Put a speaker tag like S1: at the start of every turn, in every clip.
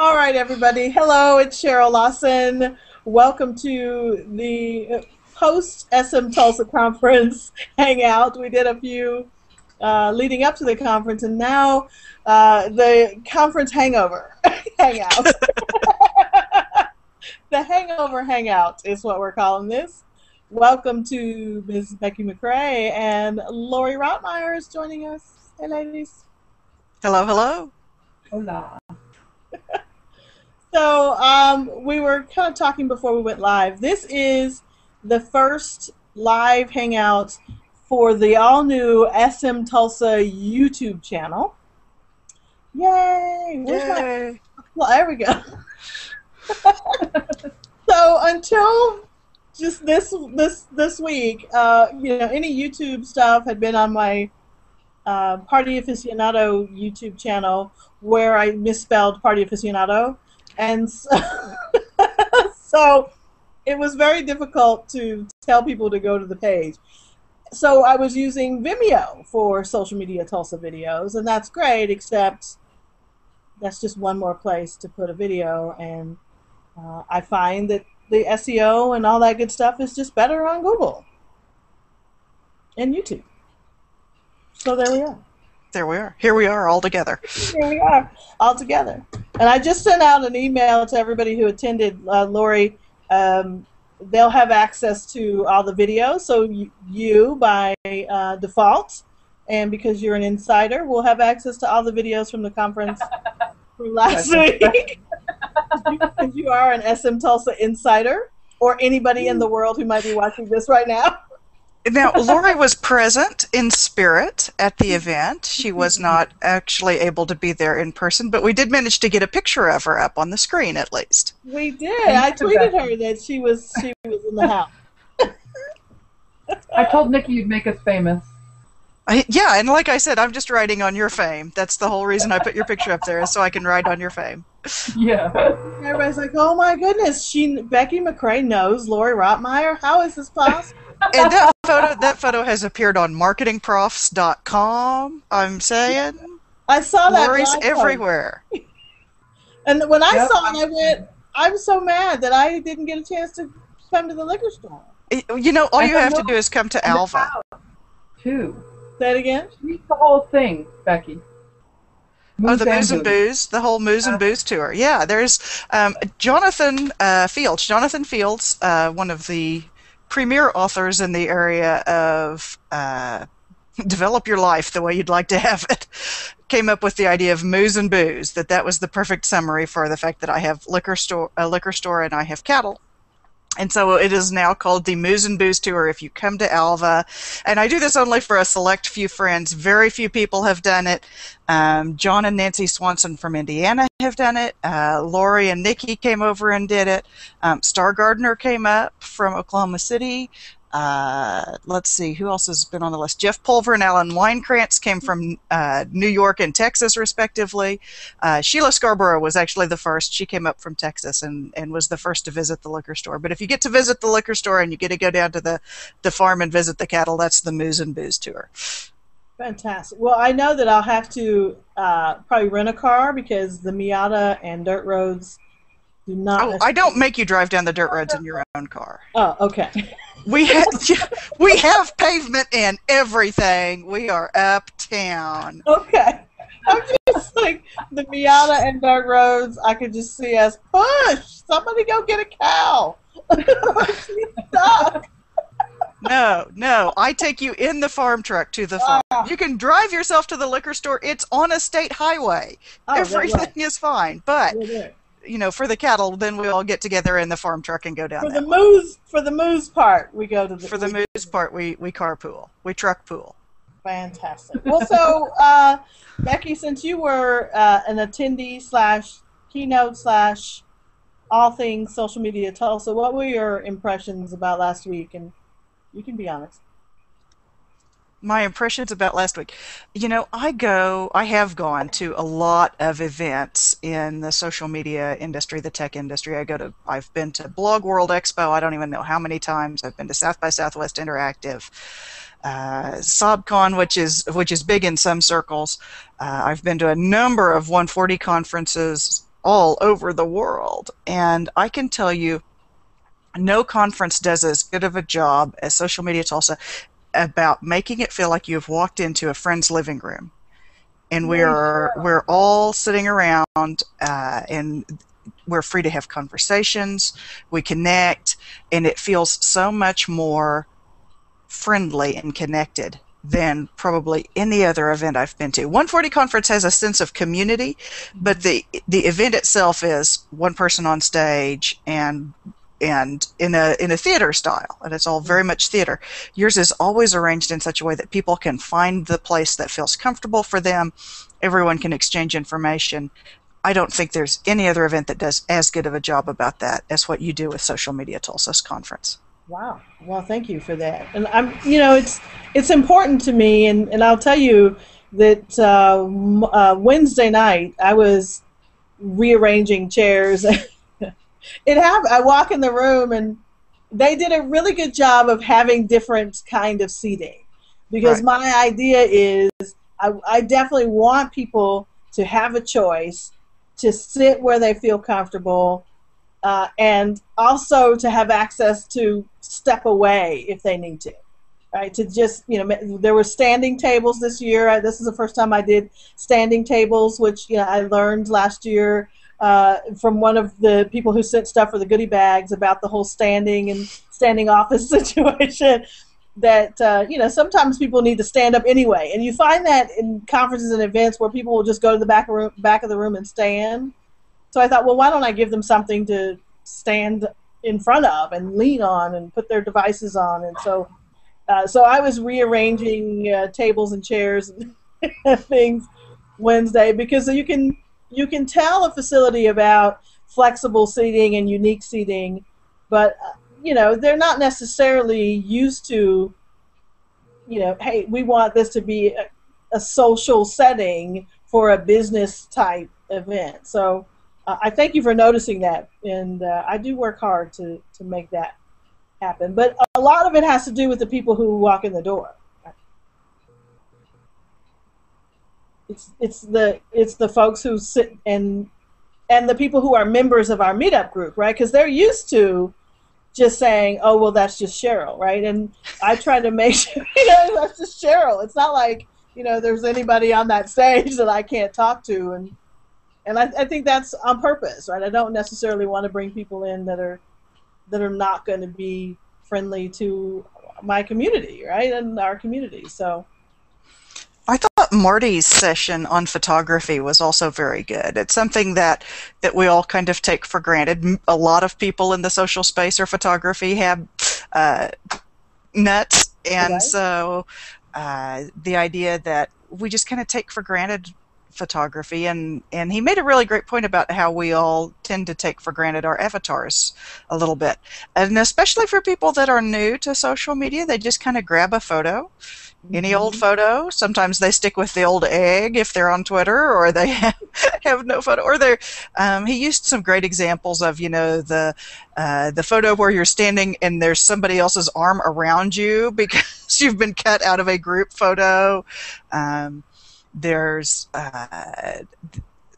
S1: All right, everybody. Hello, it's Cheryl Lawson. Welcome to the post SM Tulsa conference hangout. We did a few uh, leading up to the conference, and now uh, the conference hangover hangout. the hangover hangout is what we're calling this. Welcome to Ms. Becky McCray and Lauri Rottmayer is joining us. Hey, ladies.
S2: Hello, hello.
S3: Hola.
S1: So um, we were kind of talking before we went live. This is the first live hangout for the all new SM Tulsa YouTube channel. Yay! Where's my well, there we go. so until just this this this week, uh, you know, any YouTube stuff had been on my uh, Party Aficionado YouTube channel where I misspelled Party Aficionado, and so, so it was very difficult to tell people to go to the page. So I was using Vimeo for social media Tulsa videos, and that's great, except that's just one more place to put a video, and uh, I find that the SEO and all that good stuff is just better on Google and YouTube. So there we are.
S2: There we are. Here we are all together.
S1: Here we are, all together. And I just sent out an email to everybody who attended. Uh, Lauri, um, they'll have access to all the videos. So you, you by uh, default, and because you're an insider, will have access to all the videos from the conference from last week. Because you are an SM Tulsa insider, or anybody in the world who might be watching this right now.
S2: Now, Lauri was present in spirit at the event. She was not actually able to be there in person, but we did manage to get a picture of her up on the screen at least.
S1: We did. I tweeted her that she was she was in the house.
S3: I told Nikki you'd make us famous.
S2: I, yeah, and like I said, I'm just riding on your fame. That's the whole reason I put your picture up there, is so I can ride on your fame.
S3: Yeah.
S1: Everybody's like, "Oh my goodness, she Becky McCray knows Lauri Rottmayer. How is this possible?"
S2: And that photo, that photo has appeared on marketingprofs.com. I'm saying
S1: I saw that. Lauri's
S2: everywhere.
S1: And when I
S3: Yep.
S1: saw it, I went, "I'm so mad that I didn't get a chance to come to the liquor store."
S2: You know, all
S3: I
S2: you
S3: don't
S2: have to do is come to
S3: And the
S2: Alva.
S3: house, Too.
S1: Say it again.
S3: Read the whole thing, Becky.
S2: Oh, the Moose and
S3: Booze.
S2: Booze, the whole Moose and Booze tour. Yeah, there's um, Jonathan uh, Fields. Jonathan Fields, uh, one of the premier authors in the area of uh, develop your life the way you'd like to have it, came up with the idea of Moose and Booze. That that was the perfect summary for the fact that I have liquor store, a liquor store, and I have cattle. And so it is now called the Moose and Booze Tour if you come to Alva. And I do this only for a select few friends. Very few people have done it. Um, John and Nancy Swanson from Indiana have done it. Uh, Lauri and Nikki came over and did it. Um, Star Gardner came up from Oklahoma City. Uh, let's see, who else has been on the list? Jeff Pulver and Alan Weinkrantz came from uh, New York and Texas, respectively. Uh, Sheila Scarborough was actually the first. She came up from Texas and, and was the first to visit the liquor store. But if you get to visit the liquor store and you get to go down to the, the farm and visit the cattle, that's the Moose and Booze tour.
S1: Fantastic. Well, I know that I'll have to uh, probably rent a car because the Miata and dirt roads do not.
S2: Oh, I don't make you drive down the dirt roads in your own car.
S1: Oh, okay.
S2: We have we have pavement and everything. We are uptown.
S1: Okay. I'm just like the Miata and dirt roads. I could just see us push. Somebody go get a cow. She's stuck.
S2: No, no. I take you in the farm truck to the farm.
S1: Ah.
S2: You can drive yourself to the liquor store. It's on a state highway.
S1: Oh,
S2: Everything
S1: way.
S2: is fine. But. You know, for the cattle, then we all get together in the farm truck and go down
S1: For the moose, for the moose part, we go to the.
S2: For the moose part, we we carpool. We truck pool.
S1: Fantastic. Well, so uh, Becky, since you were uh, an attendee slash keynote slash all things social media Tulsa, what were your impressions about last week? And you can be honest.
S2: My impressions about last week. You know, I go, I have gone to a lot of events in the social media industry, the tech industry. I go to, I've been to Blog World Expo. I don't even know how many times. I've been to South by Southwest Interactive, uh, SobCon, which is which is big in some circles. Uh, I've been to a number of 140 conferences. all over the world. And I can tell you, no conference does as good of a job as Social Media Tulsa about making it feel like you've walked into a friend's living room. And we're we're all sitting around, uh, and we're free to have conversations. We connect, and it feels so much more friendly and connected than probably any other event I've been to. 140 conference has a sense of community, but the the event itself is one person on stage and and in a in a theater style, and it's all very much theater. Yours is always arranged in such a way that people can find the place that feels comfortable for them. Everyone can exchange information. I don't think there's any other event that does as good of a job about that as what you do with Social Media Tulsa's conference.
S1: Wow. Well, thank you for that. And I'm, you know, it's it's important to me, and, and I'll tell you that uh, uh, Wednesday night I was rearranging chairs. it happened. I walk in the room, and they did a really good job of having different kind of seating, because right. my idea is I, I definitely want people to have a choice to sit where they feel comfortable uh, and also to have access to step away if they need to right to just you know there were standing tables this year this is the first time i did standing tables which you know i learned last year uh, from one of the people who sent stuff for the goodie bags about the whole standing and standing office situation that uh, you know sometimes people need to stand up anyway and you find that in conferences and events where people will just go to the back of, room, back of the room and stand so I thought, well, why don't I give them something to stand in front of and lean on and put their devices on? And so, uh, so I was rearranging uh, tables and chairs and things Wednesday because you can you can tell a facility about flexible seating and unique seating, but uh, you know they're not necessarily used to. You know, hey, we want this to be a, a social setting for a business type event. So uh, I thank you for noticing that, and uh, I do work hard to to make that happen. But a lot of it has to do with the people who walk in the door. It's it's the it's the folks who sit and and the people who are members of our meetup group, right? Because they're used to just saying, "Oh, well, that's just Cheryl," right? And I try to make sure, you know, that's just Cheryl. It's not like you know there's anybody on that stage that I can't talk to and and I, I think that's on purpose, right? I don't necessarily want to bring people in that are that are not going to be friendly to my community, right, and our community. So.
S2: I thought Marty's session on photography was also very good. It's something that that we all kind of take for granted. A lot of people in the social space or photography have uh, nuts, and so uh, the idea that we just kind of take for granted photography and and he made a really great point about how we all tend to take for granted our avatars a little bit. And especially for people that are new to social media they just kind of grab a photo any old mm-hmm. photo. Sometimes they stick with the old egg if they're on twitter or they have, have no photo or they're um, he used some great examples of you know the uh, the photo where you're standing and there's somebody else's arm around you because you've been cut out of a group photo. Um, there's uh,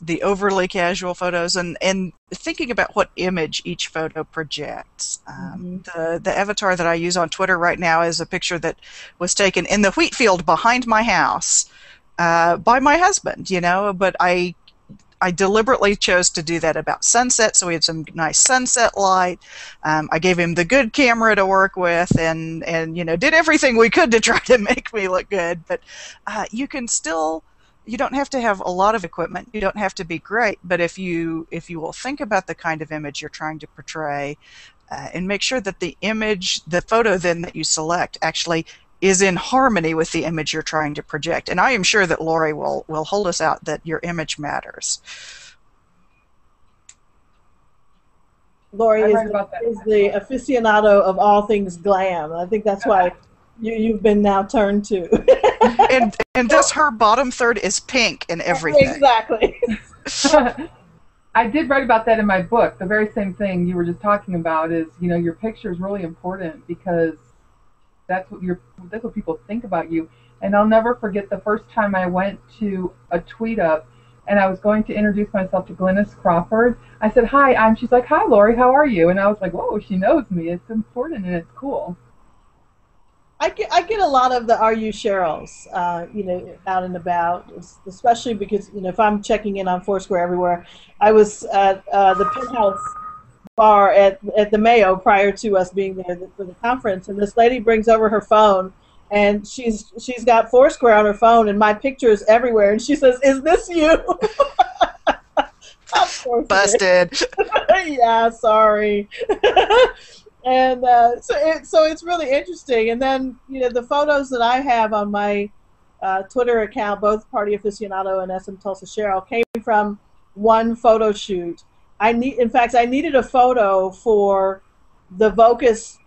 S2: the overly casual photos and, and thinking about what image each photo projects. Um, mm-hmm. the, the avatar that I use on Twitter right now is a picture that was taken in the wheat field behind my house uh, by my husband, you know, but I I deliberately chose to do that about sunset, so we had some nice sunset light. Um, I gave him the good camera to work with, and and you know did everything we could to try to make me look good. But uh, you can still you don't have to have a lot of equipment. You don't have to be great but if you if you will think about the kind of image you're trying to portray uh, and make sure that the image the photo then that you select actually is in harmony with the image you're trying to project. And i am sure that lauri will will hold us out that your image matters.
S1: Lori is is the aficionado of all things glam. I think that's why you, you've been now turned to.
S2: and and this her bottom third is pink and everything.
S1: Exactly.
S3: I did write about that in my book. The very same thing you were just talking about is, you know, your picture is really important because that's what your that's what people think about you. And I'll never forget the first time I went to a tweet up and I was going to introduce myself to Glennis Crawford. I said, "Hi," I'm. She's like, "Hi, Lauri, how are you?" And I was like, "Whoa, she knows me. It's important and it's cool."
S1: I get, I get a lot of the "Are you Cheryl's?" Uh, you know, out and about, especially because you know if I'm checking in on Foursquare everywhere. I was at uh, the Penthouse bar at at the Mayo prior to us being there for the conference, and this lady brings over her phone, and she's she's got Foursquare on her phone, and my picture is everywhere, and she says, "Is this you?"
S2: Busted.
S1: yeah, sorry. and uh, so it, so it's really interesting. And then you know the photos that I have on my uh, Twitter account, both Party Aficionado and SM Tulsa Cheryl, came from one photo shoot. I need, in fact, I needed a photo for the Vocus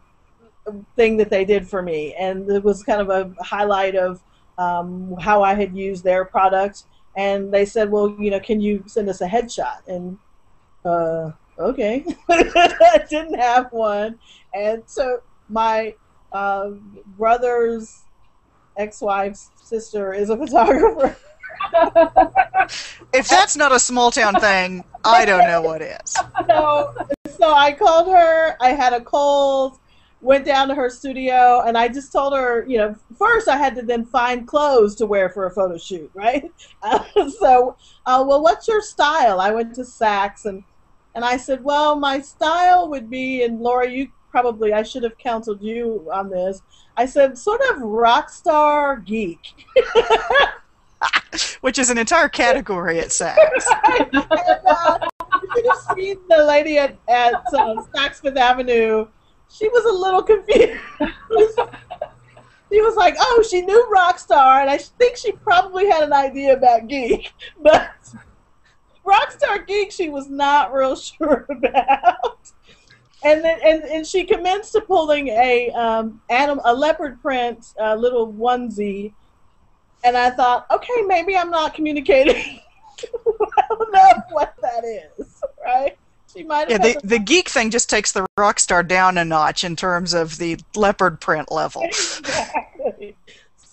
S1: thing that they did for me, and it was kind of a highlight of um, how I had used their product. And they said, "Well, you know, can you send us a headshot?" And uh, okay. I didn't have one. And so my uh, brother's ex wife's sister is a photographer.
S2: if that's not a small town thing, I don't know what is.
S1: So, so I called her. I had a cold. Went down to her studio, and I just told her, you know, first I had to then find clothes to wear for a photo shoot, right? Uh, so, uh, well, what's your style? I went to Saks and and I said, well, my style would be, and Laura, you probably, I should have counseled you on this. I said, sort of rock star geek.
S2: Which is an entire category at Saks.
S1: and, uh, you should have seen the lady at, at uh, Saks Fifth Avenue. She was a little confused. she was like, oh, she knew Rockstar, and I think she probably had an idea about geek. But Rockstar Geek she was not real sure about. And then and, and she commenced to pulling a um, anim, a leopard print uh, little onesie, and I thought, okay, maybe I'm not communicating well enough what that is, right? She might
S2: yeah, the, the geek thing just takes the Rockstar down a notch in terms of the leopard print level.
S1: Exactly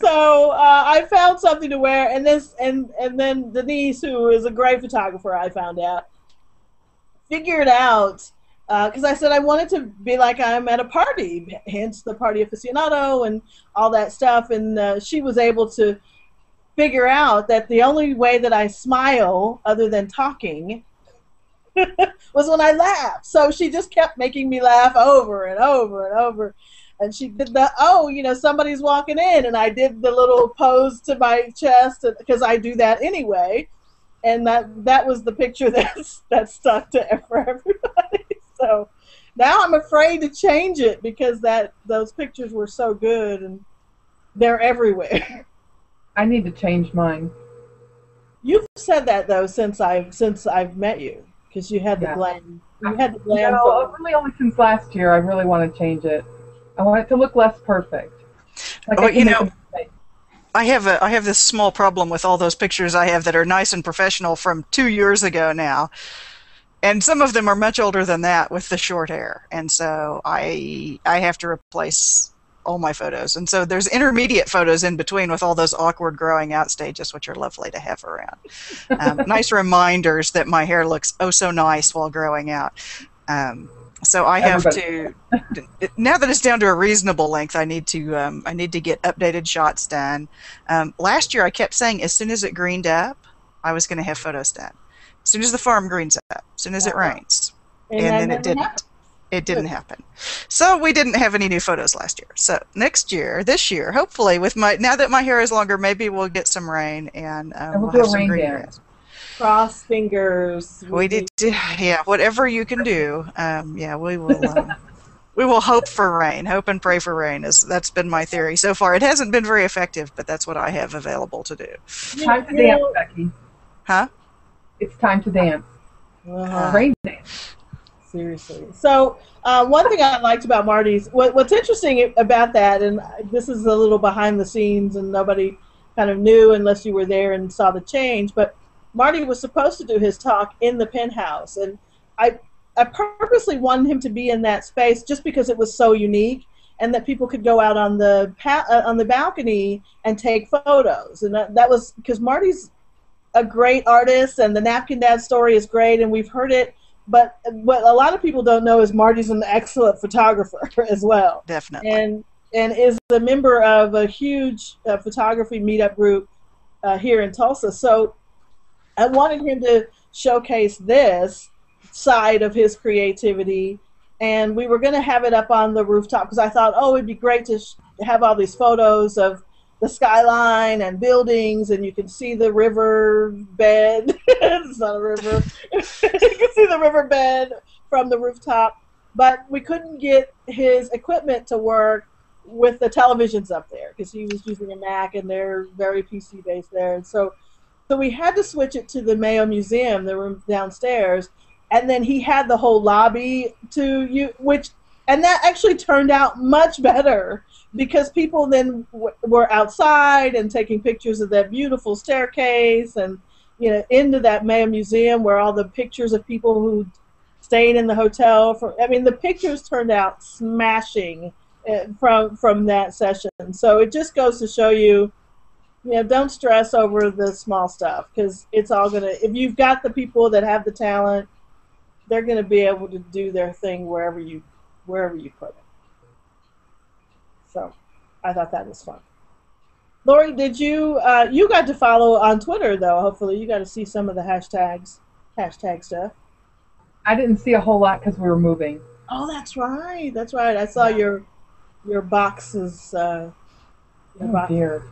S1: so uh, I found something to wear, and this, and and then Denise, who is a great photographer, I found out, figured out because uh, I said I wanted to be like I'm at a party, hence the party aficionado and all that stuff, and uh, she was able to figure out that the only way that I smile, other than talking, was when I laugh. So she just kept making me laugh over and over and over and she did the oh you know somebody's walking in. And i did the little pose to my chest because i do that anyway. And that that was the picture that's that stuck to for everybody. So now i'm afraid to change it because that those pictures were so good and they're everywhere.
S3: I need to change mine.
S1: You've said that though since i've since i've met you because you had the yeah. glam you had the glam
S3: no, really only since last year i really want to change it I want it to look less perfect.
S2: Like oh, you know, I have a I have this small problem with all those pictures I have that are nice and professional from two years ago now, and some of them are much older than that with the short hair, and so I I have to replace all my photos, and so there's intermediate photos in between with all those awkward growing out stages, which are lovely to have around. Um, nice reminders that my hair looks oh so nice while growing out. Um, so I have Everybody. to now that it's down to a reasonable length. I need to um, I need to get updated shots done. Um, last year I kept saying as soon as it greened up, I was going to have photos done. As soon as the farm greens up, as soon as it rains, and, and then it didn't. Happen. It didn't happen. So we didn't have any new photos last year. So next year, this year, hopefully, with my now that my hair is longer, maybe we'll get some rain and, um,
S3: and we'll,
S2: we'll
S3: have some green grass
S1: cross fingers.
S2: We did, yeah. Whatever you can do, um, yeah. We will. Um, we will hope for rain. Hope and pray for rain. Is that's been my theory so far. It hasn't been very effective, but that's what I have available to do.
S3: Time to dance, Becky.
S2: Huh?
S3: It's time to dance. Uh, rain dance.
S1: Seriously. So uh, one thing I liked about Marty's, what, what's interesting about that, and this is a little behind the scenes, and nobody kind of knew unless you were there and saw the change, but Marty was supposed to do his talk in the penthouse, and I I purposely wanted him to be in that space just because it was so unique and that people could go out on the uh, on the balcony and take photos, and that, that was because Marty's a great artist, and the Napkin Dad story is great, and we've heard it. But what a lot of people don't know is Marty's an excellent photographer as well,
S2: Definitely.
S1: and and is a member of a huge uh, photography meetup group uh, here in Tulsa. So I wanted him to showcase this side of his creativity, and we were going to have it up on the rooftop because I thought, oh, it'd be great to sh- have all these photos of the skyline and buildings, and you can see the river bed. it's not a river. you can see the river bed from the rooftop, but we couldn't get his equipment to work with the televisions up there because he was using a Mac and they're very PC based there, and so so we had to switch it to the Mayo Museum, the room downstairs, and then he had the whole lobby to you, which and that actually turned out much better because people then were outside and taking pictures of that beautiful staircase and you know into that Mayo Museum where all the pictures of people who stayed in the hotel for I mean the pictures turned out smashing uh, from from that session. So it just goes to show you you know, don't stress over the small stuff because it's all gonna. If you've got the people that have the talent, they're gonna be able to do their thing wherever you wherever you put it. So, I thought that was fun. Lauri, did you uh, you got to follow on Twitter though? Hopefully, you got to see some of the hashtags hashtag stuff.
S3: I didn't see a whole lot because we were moving.
S1: Oh, that's right. That's right. I saw your your boxes. Uh, your
S3: Oh dear.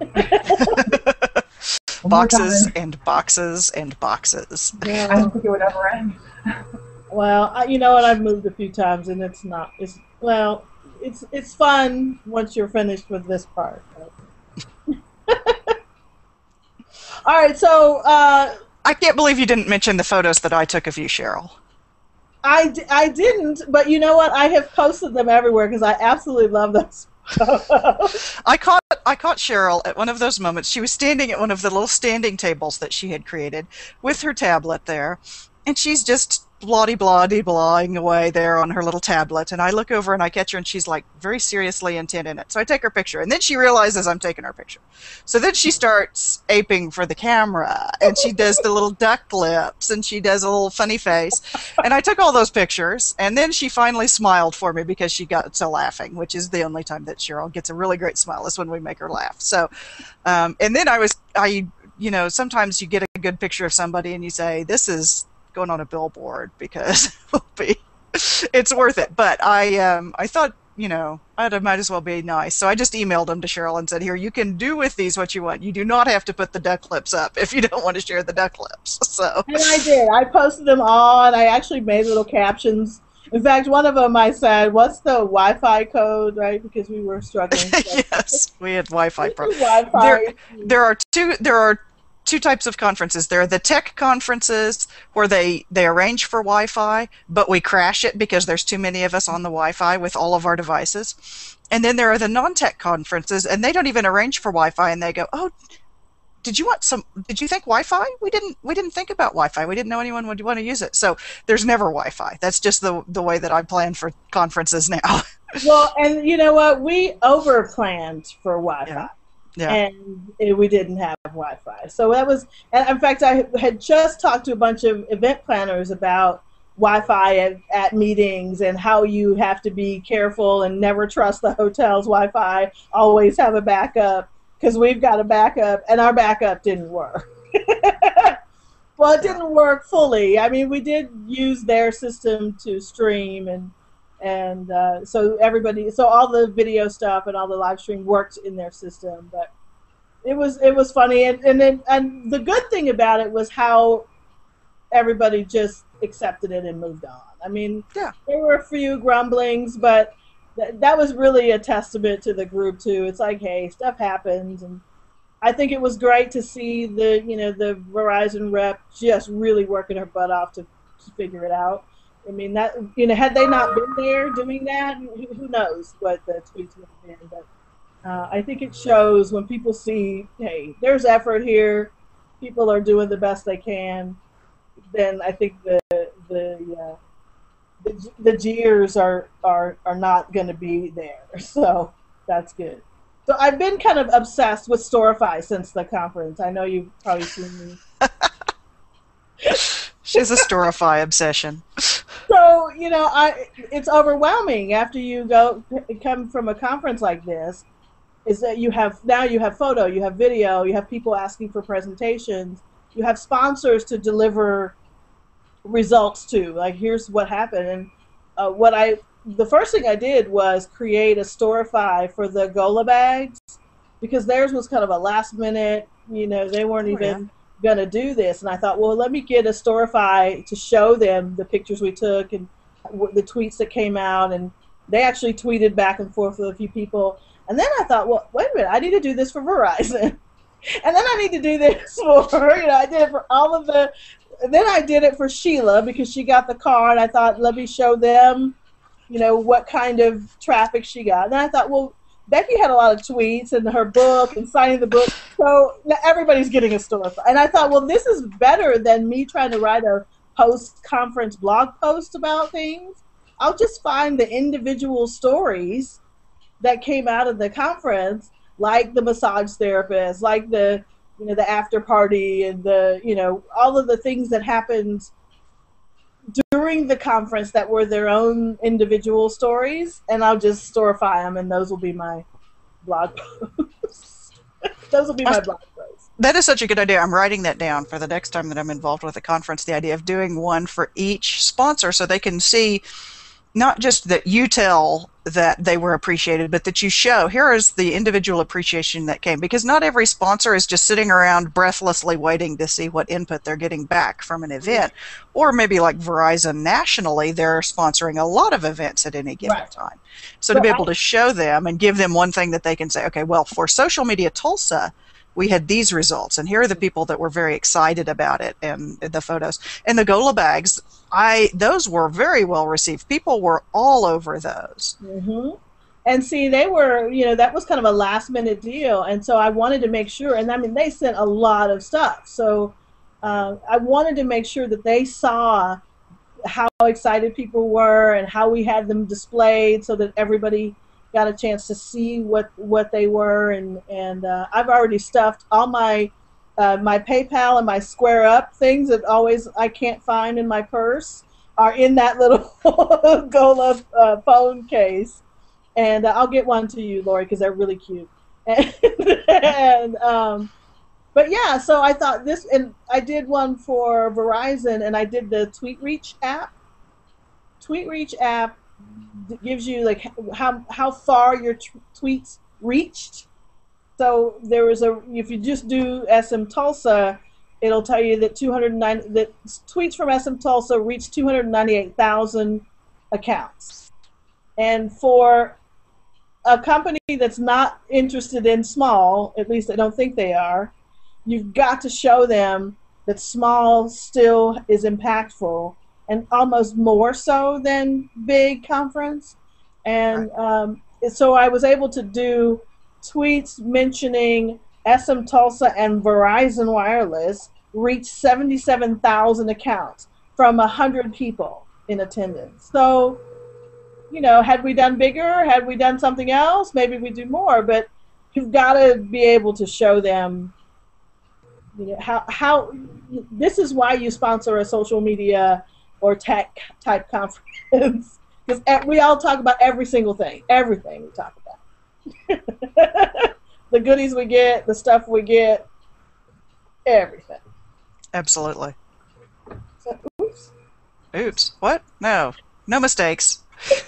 S3: One more
S2: boxes
S3: time.
S2: and boxes and boxes.
S1: Yeah.
S3: I didn't think it would ever end.
S1: Well, I, you know what? I've moved a few times, and it's not. It's well, it's it's fun once you're finished with this part. All right, so uh,
S2: I can't believe you didn't mention the photos that I took of you, Cheryl.
S1: I, d- I didn't, but you know what? I have posted them everywhere because I absolutely love those. photos.
S2: I caught I caught Cheryl at one of those moments. She was standing at one of the little standing tables that she had created with her tablet there, and she's just bloody bloody blahing away there on her little tablet. And I look over and I catch her, and she's like very seriously intent in it. So I take her picture, and then she realizes I'm taking her picture. So then she starts aping for the camera, and she does the little duck lips, and she does a little funny face. And I took all those pictures, and then she finally smiled for me because she got to laughing, which is the only time that Cheryl gets a really great smile is when we make her laugh. So, um, and then I was, I, you know, sometimes you get a good picture of somebody and you say, this is going on a billboard because it be, it's worth it. But I, um, I thought, you know, I might as well be nice. So I just emailed them to Cheryl and said, here, you can do with these what you want. You do not have to put the duck lips up if you don't want to share the duck lips. So.
S1: and I did. I posted them all, and I actually made little captions. In fact, one of them I said, "What's the Wi-Fi code?" Right, because we were struggling.
S2: Yes, we had Wi-Fi problems.
S1: Wi-Fi.
S2: There- there are two there are two types of conferences. There are the tech conferences where they they arrange for wi-fi but we crash it because there's too many of us on the wi-fi with all of our devices. And then there are the non-tech conferences and they don't even arrange for wi-fi and they go oh did you want some did you think wi-fi? We didn't we didn't think about wi-fi. We didn't know anyone would want to use it. So there's never wi-fi. That's just the the way that i plan for conferences now.
S1: Well, and you know what? We over planned for Wi-Fi.
S2: Yeah. Yeah
S1: and it, we didn't have Wi-Fi. So that was, and in fact, I had just talked to a bunch of event planners about Wi-Fi at, at meetings and how you have to be careful and never trust the hotel's Wi-Fi. Always have a backup because we've got a backup, and our backup didn't work. well, it didn't work fully. I mean, we did use their system to stream and and uh, so everybody so all the video stuff and all the live stream worked in their system but it was it was funny. And and then and the good thing about it was how everybody just accepted it and moved on. I mean
S2: Yeah.
S1: there were a few grumblings but th- that was really a testament to the group too. It's like hey stuff happens. And i think it was great to see the you know the verizon rep just really working her butt off to, to figure it out I mean that you know had they not been there doing that, who, who knows what the tweets would have been. But uh, I think it shows when people see, hey, there's effort here, people are doing the best they can. Then I think the the uh, the, the jeers are are are not going to be there. So that's good. So I've been kind of obsessed with Storify since the conference. I know you've probably seen me.
S2: She's a Storify obsession.
S1: So you know, I it's overwhelming after you go come from a conference like this. Is that you have now you have photo, you have video, you have people asking for presentations, you have sponsors to deliver results to. Like here's what happened, and uh, what I the first thing I did was create a Storify for the Golla bags because theirs was kind of a last minute. You know, they weren't
S2: Oh,
S1: even going to do this, and I thought, well, let me get a Storify to show them the pictures we took and the tweets that came out, and they actually tweeted back and forth with a few people. And then I thought, well, wait a minute, I need to do this for Verizon, and then I need to do this for you know, I did it for all of the. Then I did it for Sheila because she got the card. I thought, let me show them you know, what kind of traffic she got. And I thought, well, Becky had a lot of tweets and her book and signing the book, so everybody's getting a story. And I thought, well, this is better than me trying to write a post-conference blog post about things. I'll just find the individual stories that came out of the conference, like the massage therapist, like the you know the after party and the you know all of the things that happened during the conference that were their own individual stories, and I'll just storify them, and those will be my blog posts. those will be my blog posts.
S2: That is such a good idea. I'm writing that down for the next time that I'm involved with a conference. The idea of doing one for each sponsor so they can see not just that you tell that they were appreciated, but that you show here is the individual appreciation that came. Because not every sponsor is just sitting around breathlessly waiting to see what input they're getting back from an mm-hmm. event. Or maybe like Verizon nationally, they're sponsoring a lot of events at any given
S1: Right.
S2: time. So to be
S1: I-
S2: able to show them and give them one thing that they can say, okay, well, for social media Tulsa, we had these results, and here are the mm-hmm. people that were very excited about it, and the photos. And the Golla bags, I those were very well received. People were all over those.
S1: hmm And see, they were, you know, that was kind of a last minute deal, and so I wanted to make sure. And I mean, they sent a lot of stuff, so uh, I wanted to make sure that they saw how excited people were and how we had them displayed, so that everybody got a chance to see what what they were. And and uh, I've already stuffed all my uh, my PayPal and my Square Up things that always I can't find in my purse are in that little Golla uh, phone case, and uh, I'll get one to you, Lauri, because they're really cute. And, and um, but yeah, so I thought this, and I did one for Verizon, and I did the TweetReach app. TweetReach app gives you like how how far your t- tweets reached. So there was a if you just do SM Tulsa, it'll tell you that 209 that tweets from SM Tulsa reached 298,000 accounts. And for a company that's not interested in small, at least I don't think they are, you've got to show them that small still is impactful and almost more so than big conference. And um, so I was able to do tweets mentioning SM Tulsa and Verizon Wireless reached 77,000 accounts from 100 people in attendance. So, you know, had we done bigger, had we done something else, maybe we'd do more, but you've got to be able to show them you know, how, how this is why you sponsor a social media or tech type conference because we all talk about every single thing, everything we talk about. the goodies we get, the stuff we get, everything.
S2: Absolutely.
S1: So, oops.
S2: Oops. What? No. No mistakes.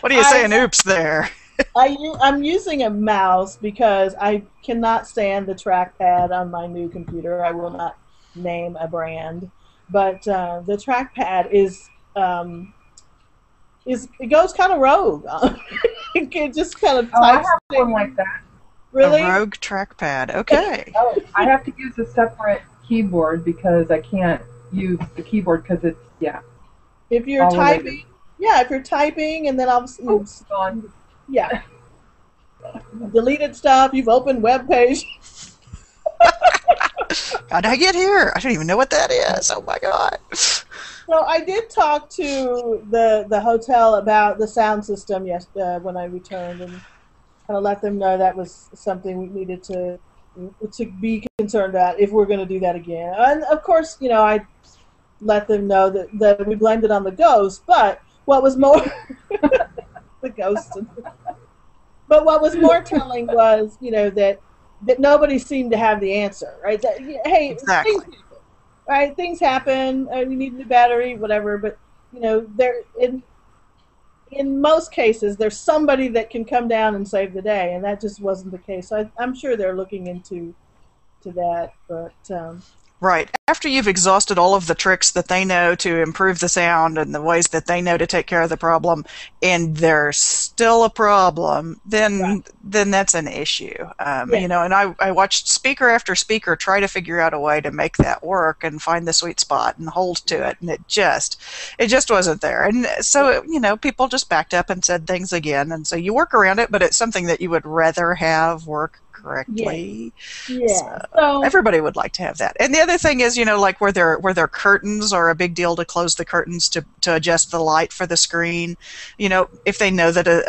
S2: what are you
S1: I-
S2: saying? Oops there.
S1: I, I'm using a mouse because I cannot stand the trackpad on my new computer. I will not name a brand, but uh, the trackpad is um, is it goes kind of rogue. it just kind of
S3: Oh, I
S1: types
S3: have one like that.
S1: really.
S2: A rogue trackpad. Okay.
S3: Oh, I have to use a separate keyboard because I can't use the keyboard because it's yeah.
S1: If you're
S3: all related.
S1: typing, yeah, if you're typing and then all of a sudden,
S3: Oh, it's gone.
S1: yeah, deleted stuff. You've opened web page.
S2: How did I get here? I don't even know what that is. Oh my god.
S1: So I did talk to the the hotel about the sound system yes uh, when I returned, and kind of let them know that was something we needed to to be concerned about if we're going to do that again. And of course, you know, I let them know that, that we blamed it on the ghost. But what was more the ghost, but what was more telling was, you know, that that nobody seemed to have the answer. Right? That, hey,
S2: exactly.
S1: Right? Things happen. You need a new battery, whatever. But you know, there in in most cases, there's somebody that can come down and save the day, and that just wasn't the case. So I, am sure they're looking into to that, but um,
S2: Right. After you've exhausted all of the tricks that they know to improve the sound and the ways that they know to take care of the problem, and there's still a problem, then right. then that's an issue. Um, yeah. You know, and I, I watched speaker after speaker try to figure out a way to make that work and find the sweet spot and hold to it, and it just it just wasn't there. And so you know, people just backed up and said things again, and so you work around it, but it's something that you would rather have work correctly.
S1: Yeah. yeah.
S2: So, so, everybody would like to have that. And the other thing is, you know, like where there where there curtains are a big deal to close the curtains to, to adjust the light for the screen. You know, if they know that a,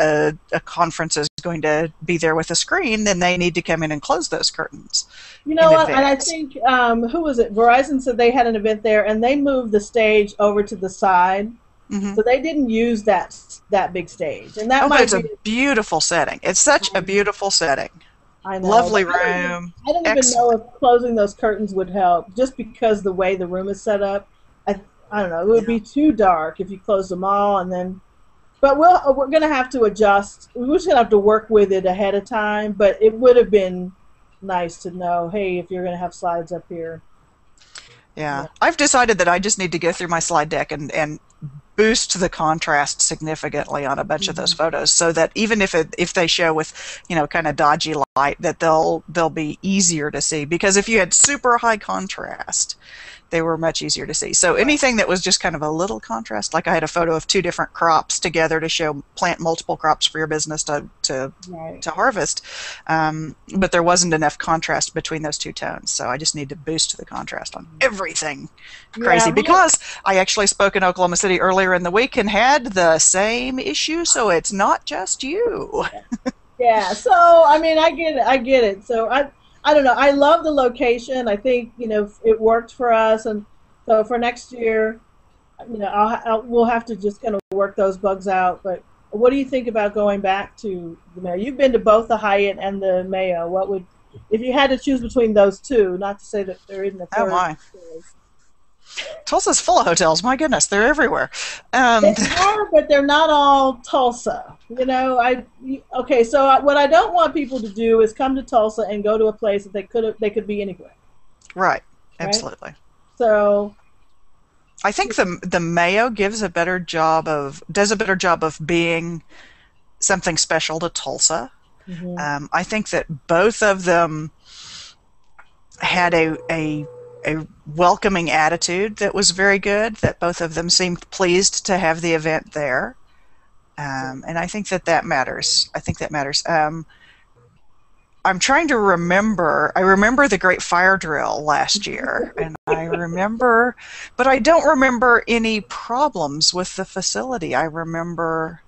S2: a, a conference is going to be there with a screen, then they need to come in and close those curtains.
S1: You know what? And I think um, who was it? Verizon said they had an event there, and they moved the stage over to the side. Mm-hmm. So they didn't use that that big stage, and that
S2: oh,
S1: might
S2: it's a beautiful setting. It's such a beautiful setting.
S1: I know.
S2: Lovely
S1: room.
S2: I
S1: don't, I don't even know if closing those curtains would help, just because the way the room is set up. I I don't know. It would yeah. be too dark if you closed them all and then. But we'll uh, we're gonna have to adjust. We're just gonna have to work with it ahead of time. But it would have been nice to know, hey, if you're gonna have slides up here.
S2: Yeah. yeah. I've decided that I just need to go through my slide deck and, and boost the contrast significantly on a bunch mm-hmm. of those mm-hmm. photos so that even if it if they show with you know kind of dodgy light that they'll they'll be easier to see because if you had super high contrast they were much easier to see. So anything that was just kind of a little contrast, like I had a photo of two different crops together to show plant multiple crops for your business to to, right. to harvest, um, but there wasn't enough contrast between those two tones. So I just need to boost the contrast on everything. Crazy yeah, because I actually spoke in Oklahoma City earlier in the week and had the same issue. So it's not just you.
S1: yeah. So I mean, I get it. I get it. So I I don't know. I love the location. I think you know it worked for us, and so for next year, you know, I'll, I'll, we'll have to just kind of work those bugs out. But what do you think about going back to the Mayo? You've been to both the Hyatt and the Mayo. What would, if you had to choose between those two? Not to say that there isn't a third.
S2: Oh my. Tulsa's full of hotels. My goodness, they're everywhere. Um,
S1: they are, but they're not all Tulsa. You know, I okay. So what I don't want people to do is come to Tulsa and go to a place that they could they could be anywhere.
S2: Right. Absolutely. Right?
S1: So.
S2: I think the the Mayo gives a better job of does a better job of being something special to Tulsa. Mm-hmm. Um, I think that both of them had a a a welcoming attitude that was very good. That both of them seemed pleased to have the event there, um, and I think that that matters. I think that matters. Um, I'm trying to remember. I remember the Great Fire Drill last year, and I remember, but I don't remember any problems with the facility. I remember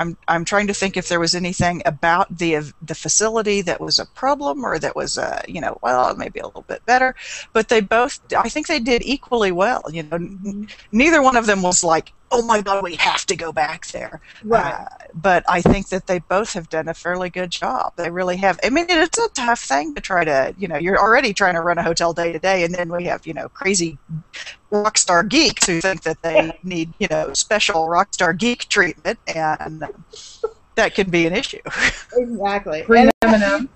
S2: I'm I'm trying to think if there was anything about the the facility that was a problem or that was a you know well maybe a little bit better, but they both I think they did equally well. You know, mm-hmm. neither one of them was like oh my god we have to go back there.
S1: Right. Uh,
S2: but I think that they both have done a fairly good job. They really have. I mean, it's a tough thing to try to you know you're already trying to run a hotel day to day, and then we have you know crazy rock star geeks who think that they need, you know, special rock star geek treatment, and that can be an issue.
S1: Exactly. and,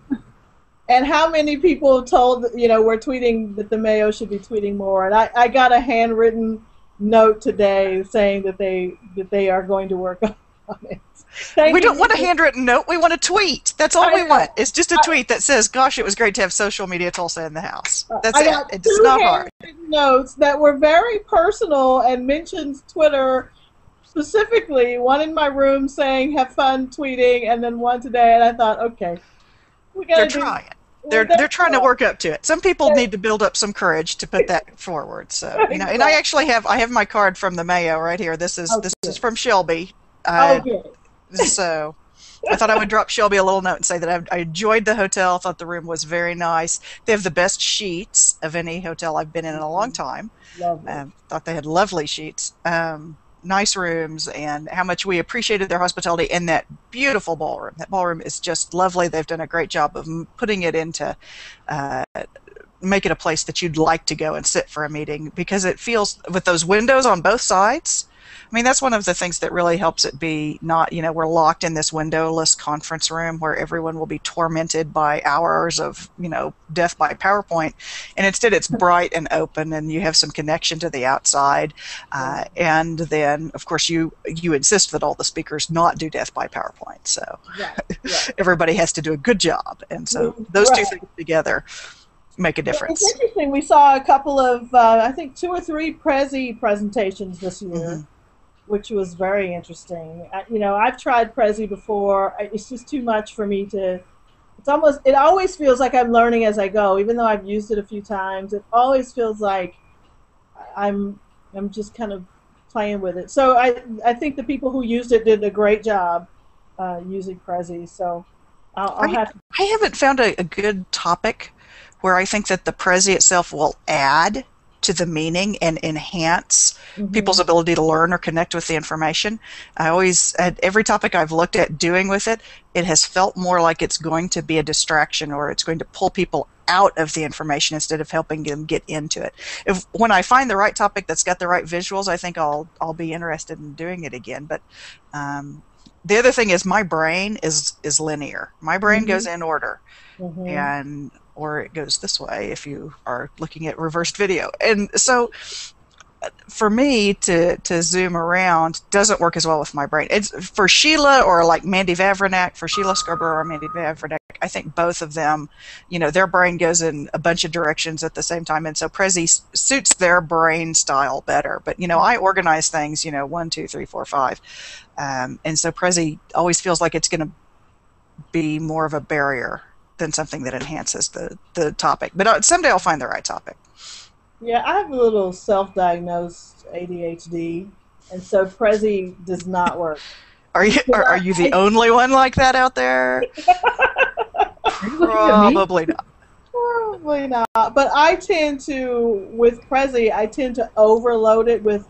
S1: and how many people told, you know, we're tweeting that the Mayo should be tweeting more? And I, I got a handwritten note today saying that they that they are going to work on it.
S2: Thank we don't want a handwritten note. We want a tweet. That's all I we know. want. It's just a tweet that says, "Gosh, it was great to have social media Tulsa in the house." Uh, That's I it. It's not hard.
S1: Notes that were very personal and mentions Twitter specifically. One in my room saying, "Have fun tweeting," and then one today, and I thought, okay,
S2: we got. Do, trying. They're they're trying to work up to it. Some people need to build up some courage to put that forward. So you know, and I actually have I have my card from the Mayo right here. This is okay. this is from Shelby.
S1: Uh,
S2: so I thought I would drop Shelby a little note and say that I, I enjoyed the hotel. Thought the room was very nice. They have the best sheets of any hotel I've been in in a long time.
S1: Lovely.
S2: Um, thought they had lovely sheets, um, nice rooms, and how much we appreciated their hospitality in that beautiful ballroom. That ballroom is just lovely. They've done a great job of putting it into. Uh, make it a place that you'd like to go and sit for a meeting because it feels with those windows on both sides I mean, that's one of the things that really helps it be not, you know, we're locked in this windowless conference room where everyone will be tormented by hours of, you know, death by PowerPoint. And instead, it's bright and open, and you have some connection to the outside. Uh, and then, of course, you you insist that all the speakers not do death by PowerPoint. So
S1: Right, right.
S2: everybody has to do a good job. And so
S1: Mm,
S2: those two things together make a difference.
S1: It's interesting. We saw a couple of, uh, I think, two or three Prezi presentations this year,
S2: Mhm.
S1: Which was very interesting. I, you know, I've tried Prezi before. I, it's just too much for me to. It's almost. It always feels like I'm learning as I go, even though I've used it a few times. It always feels like I'm. I'm just kind of playing with it. So I. I think the people who used it did a great job uh, using Prezi. So I'll, I'll
S2: Right.
S1: have to.
S2: I haven't found a, a good topic where I think that the Prezi itself will add to the meaning and enhance people's ability to learn or connect with the information. I always, at every topic I've looked at doing with it, it has felt more like it's going to be a distraction or it's going to pull people out of the information instead of helping them get into it. If when I find the right topic that's got the right visuals, I think I'll I'll be interested in doing it again. But um, the other thing is my brain is is linear. My brain
S1: Mhm.
S2: goes in order
S1: Mhm.
S2: and or it goes this way if you are looking at reversed video. And so for me to to zoom around doesn't work as well with my brain. It's for sheila or like mandy vavrinak for sheila scarborough or mandy vavrinak i think both of them you know their brain goes in a bunch of directions at the same time. And so prezi suits their brain style better. But you know i organize things you know one two three four five. Um, and so prezi always feels like it's going to be more of a barrier than something that enhances the, the topic. But uh, someday I'll find the right topic.
S1: Yeah, I have a little self-diagnosed ADHD, and so Prezi does not work.
S2: Are you are, are you the only one like that out there?
S3: Are you looking at me?
S2: Probably not.
S1: Probably not. But I tend to, with Prezi, I tend to overload it with,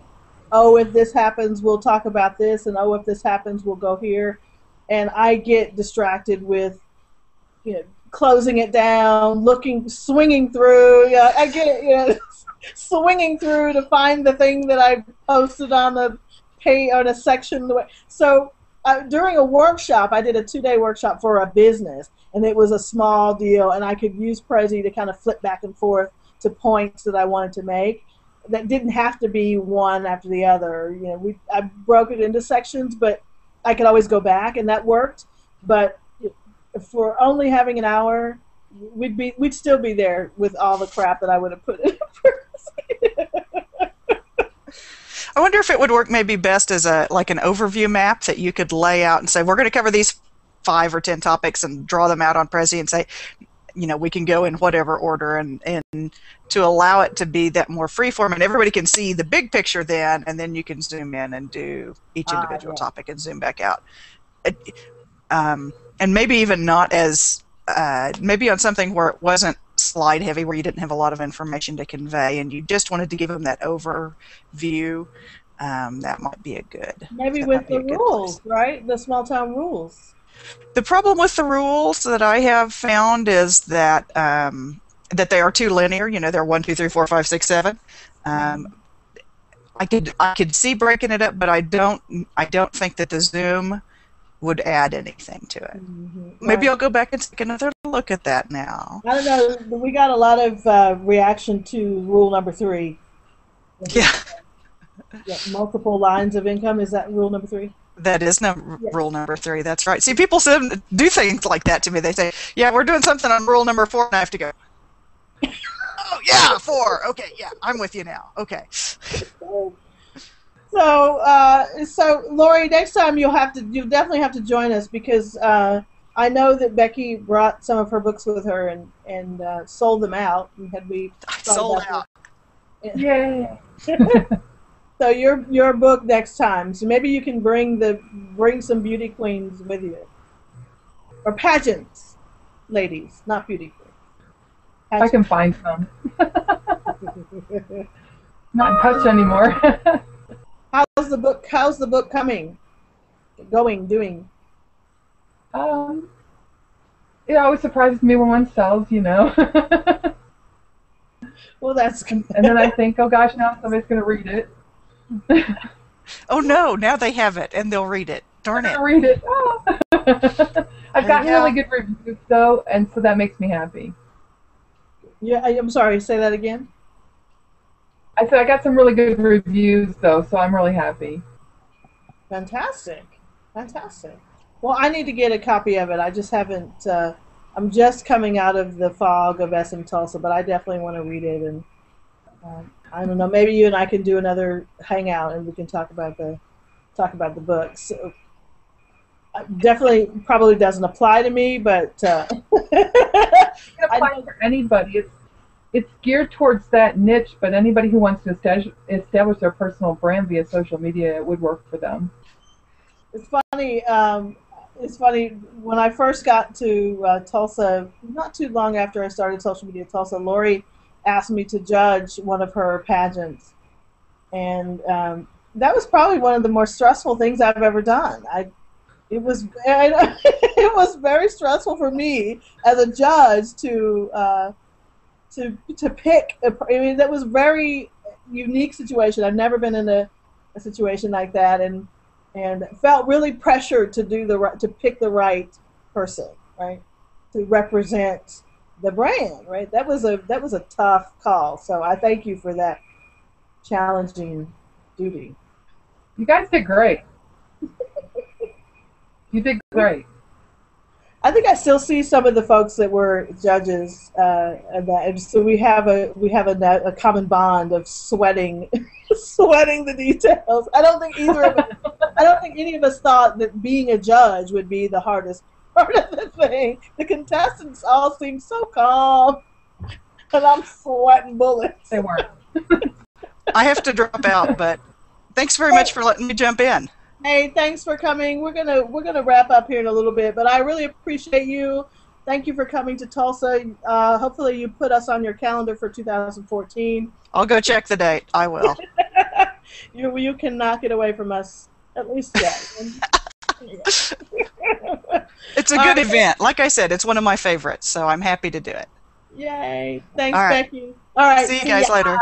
S1: oh, if this happens, we'll talk about this, and oh, if this happens, we'll go here, and I get distracted with, you know, closing it down, looking, swinging through. Yeah, I get it. You know, swinging through to find the thing that I posted on the pay on a section. So uh, during a workshop, I did a two-day workshop for a business, and it was a small deal, and I could use Prezi to kind of flip back and forth to points that I wanted to make. That didn't have to be one after the other. You know, we I broke it into sections, but I could always go back, and that worked. But for only having an hour, we'd be we'd still be there with all the crap that I would have put in.
S2: I wonder if it would work maybe best as a like an overview map that you could lay out and say we're going to cover these five or ten topics and draw them out on Prezi and say, you know, we can go in whatever order and and to allow it to be that more freeform and everybody can see the big picture then and then you can zoom in and do each
S1: Ah,
S2: individual
S1: yeah.
S2: topic and zoom back out. It, um, and maybe even not as uh, maybe on something where it wasn't slide heavy where you didn't have a lot of information to convey and you just wanted to give them that overview um, that might be a good
S1: Maybe with the rules, right? The small town rules.
S2: the problem with the rules that i have found is that um, that they are too linear you know they're one two three four five six seven um, i could i could see breaking it up but i don't i don't think that the zoom would add anything to it
S1: Mhm.
S2: maybe
S1: Right.
S2: i'll go back and take another look at that now
S1: I don't know. We got a lot of uh, reaction to rule number three.
S2: yeah
S1: Yeah, multiple lines of income. Is that rule number three?
S2: That is num-
S1: Yeah.
S2: rule number three. That's right. See, people send, do things like that to me. They say, "Yeah, we're doing something on rule number four, and I have to go." oh yeah, four. Okay, yeah, I'm with you now. Okay.
S1: So, uh, so Lauri, next time you'll have to, you'll definitely have to join us because uh, I know that Becky brought some of her books with her and and uh, sold them out. And had we
S2: sold
S1: about
S2: out.
S3: Yay!
S1: So your your book next time. So maybe you can bring the bring some beauty queens with you. or pageants, ladies, not beauty queens.
S3: I can find some. Not in touch anymore.
S1: how's the book? How's the book coming? Going, doing.
S3: um, it always surprises me when one sells, you know.
S1: Well, that's
S3: and then I think, oh gosh, now somebody's going to read it.
S2: Oh no, now they have it and they'll read it. Darn it.
S3: read it. Oh. I've gotten
S2: Yeah.
S3: really good reviews though, and so that makes me happy.
S1: yeah. I- I'm sorry. Say that again.
S3: I said I got some really good reviews though, so I'm really happy.
S1: Fantastic, fantastic. Well, I need to get a copy of it. I just haven't. Uh, I'm just coming out of the fog of SM Tulsa, but I definitely want to read it. And um, I don't know. Maybe you and I can do another hangout, and we can talk about the talk about the books. So, uh, definitely, probably doesn't apply to me, but uh,
S3: It applies for anybody. It's it's geared towards that niche, but anybody who wants to establish, their personal brand via social media, it would work for them.
S1: It's funny. Um, it's funny when I first got to uh, Tulsa, not too long after I started social media Tulsa. Lauri asked me to judge one of her pageants, and um, that was probably one of the more stressful things I've ever done. I, it was, it was very stressful for me as a judge to, uh, to to pick. A, I mean, that was very unique situation. I've never been in a, a situation like that, and and felt really pressured to do the right to pick the right person right to represent the brand right that was a that was a tough call so i thank you for that challenging duty
S3: You guys did great. you did great.
S1: I think i still see some of the folks that were judges uh, and that and so we have a we have a, a common bond of sweating sweating the details i don't think either of us I don't think any of us thought that being a judge would be the hardest part of the thing. The contestants all seemed so calm, and I'm sweating bullets.
S3: They weren't.
S2: I have to drop out, but thanks very much for letting me jump in.
S1: Hey, thanks for coming. We're gonna we're gonna wrap up here in a little bit, but I really appreciate you. Thank you for coming to Tulsa. Uh, hopefully, you put us on your calendar for 2014.
S2: I'll go check the date. I will.
S1: You you can knock it away from us at least yet.
S2: It's a good event. Like I said, it's one of my favorites, so I'm happy to do it.
S1: Yay! Thanks,
S2: All right.
S1: Becky. All right.
S2: See you guys
S1: ya.
S2: later.